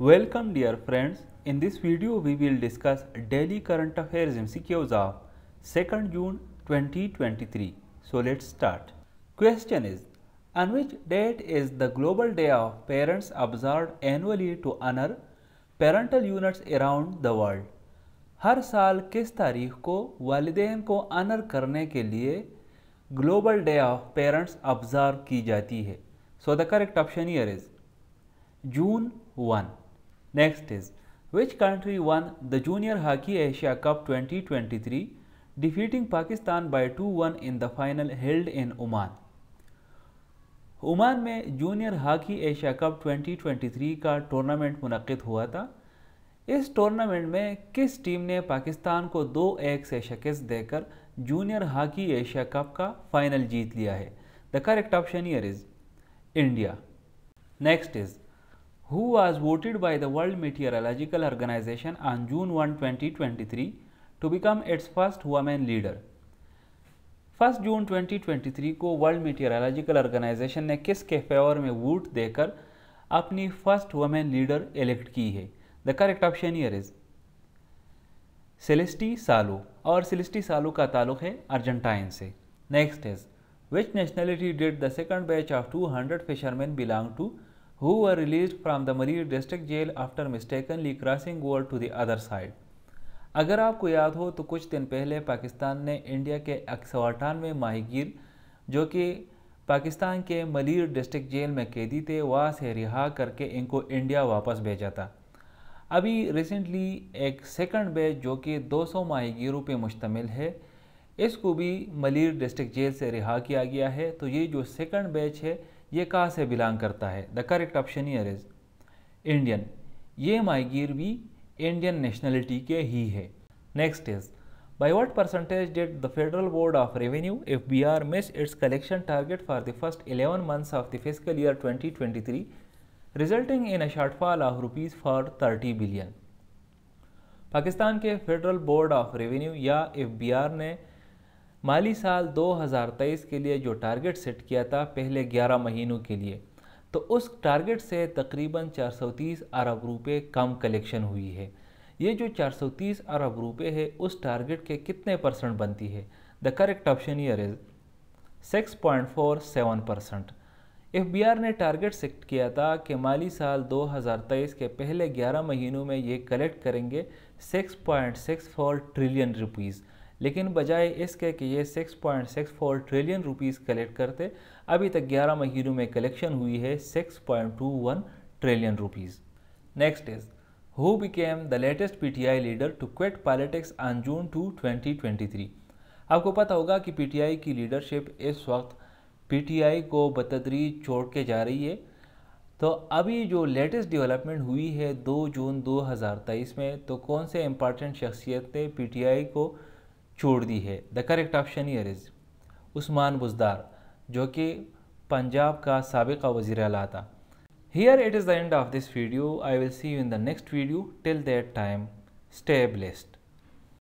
Welcome dear friends. In this video we will discuss daily current affairs MCQs of 2nd June 2023. So let's start. Question is on which date is the global day of parents observed annually to honor parental units around the world? हर साल किस तारीख को वालदेन को owner करने के लिए global day of parents observe की जाती है so the correct option here is June one next is which country won the junior hockey Asia cup 2023 defeating Pakistan by 2-1 in the final held in Oman Oman में junior hockey Asia cup 2023 का tournament मुनद हुआ था। इस tournament में किस team ने पाकिस्तान को दो एक से शिकस्त देकर जूनियर हॉकी एशिया कप का फाइनल जीत लिया है? The correct option here is India next is voted by the world meteorological organisation on June one twenty twenty three to become its first women leader first June 2023 को world meteorological organisation ने किसके favour में vote देकर अपनी first women leader elect की है? The correct option here is Celeste Saulo और Celeste Saulo का ताल्लुक है अर्जेंटाइन से। Next is which nationality did the second batch of 200 fisherman belong to who were released from the Malir district jail after mistakenly crossing over to the other side अगर आपको याद हो तो कुछ दिन पहले पाकिस्तान ने इंडिया के एक अठानवे माहीगीर, जो कि पाकिस्तान के मलिर डिस्ट्रिक्ट जेल में कैदी थे, वहाँ से रिहा करके इनको इंडिया वापस भेजा था। अभी रिसेंटली एक सेकंड बैच जो कि 200 माहीगीरों पे मुश्तमिल है, इसको भी मलिर डिस्ट्रिक्ट जेल से रिहा किया गया है। तो ये जो सेकंड बैच है ये कहाँ से बिलोंग करता है? The correct option here is Indian ये माइगीर भी इंडियन नेशनलिटी के ही है। Next is by what percentage that the federal board of revenue F B R miss its collection target for the first eleven months of the fiscal year twenty twenty three resulting in a shortfall of rupees four thirty billion Pakistan के federal board of revenue या F B R ने माली साल 2023 के लिए जो target set किया था पहले 11 महीनों के लिए तो उस टारगेट से तकरीबन 430 अरब रुपए कम कलेक्शन हुई है। ये जो 430 अरब रुपए है, उस टारगेट के कितने परसेंट बनती है? The correct option here is 6.47 percent F ने टारगेट सेट किया था कि माली साल 2023 के पहले 11 महीनों में ये कलेक्ट करेंगे 6.64 ट्रिलियन रुपीज़ लेकिन बजाय इसके कि ये 6.64 ट्रिलियन रुपीज़ कलेक्ट करते, अभी तक 11 महीनों में कलेक्शन हुई है 6.21 trillion rupees next is who became the latest PTI leader to quit politics on June two 2023 आपको पता होगा कि पीटीआई की लीडरशिप इस वक्त पीटीआई को बतदरीज छोड़ के जा रही है। तो अभी जो लेटेस्ट डेवलपमेंट हुई है 2 जून 2023 में तो कौन से इंपॉर्टेंट शख्सियत ने पीटीआई को छोड़ दी है। The correct option here is Usman Buzdar, जो कि पंजाब का सबका वज़ीर अला था। Here it is the end of this video I will see you in the next video till that time stay